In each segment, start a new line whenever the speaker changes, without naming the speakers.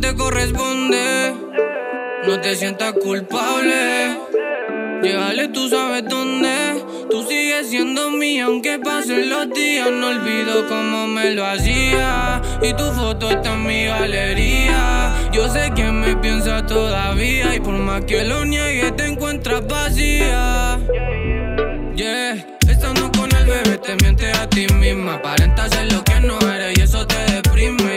te corresponde. No te sientas culpable. Llegale, tú sabes dónde. Tú sigues siendo mía, aunque pasen los días. No olvido cómo me lo hacía. Y tu foto está en mi galería. Yo sé que me piensa todavía. Y por más que lo niegue, te encuentras vacía. Yeah, estando con el bebé, te mientes a ti misma. Aparentas ser lo que no eres y eso te deprime.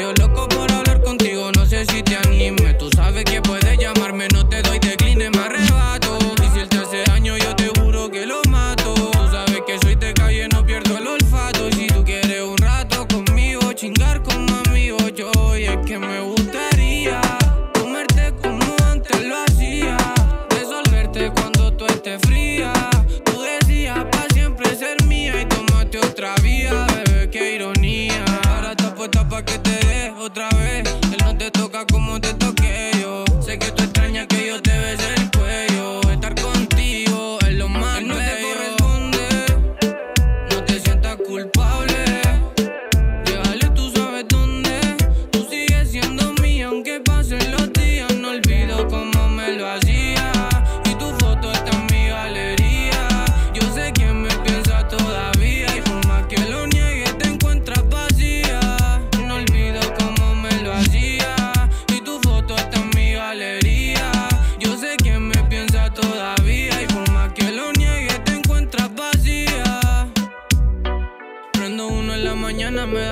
culpa.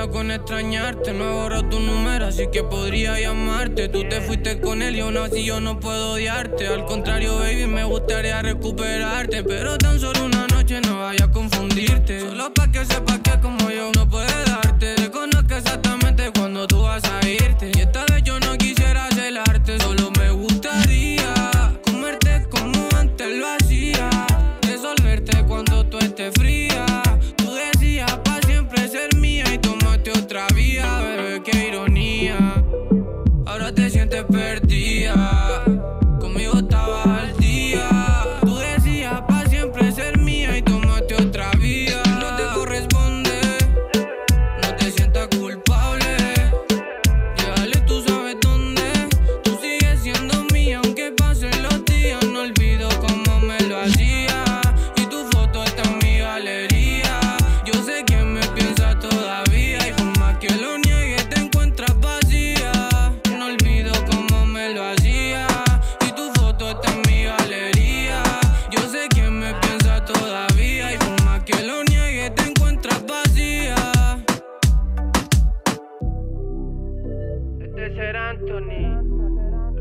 con extrañarte. No he borrado tu número, así que podría llamarte. Tú te fuiste con él y aún así yo no puedo odiarte. Al contrario, baby, me gustaría recuperarte. Pero tan solo una noche no vaya a confundirte. Solo pa' que sepas que como yo no puedes dar.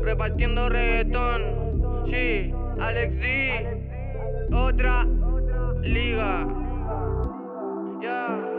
Repartiendo reggaetón. Sí, Alex D, otra liga. Yeah.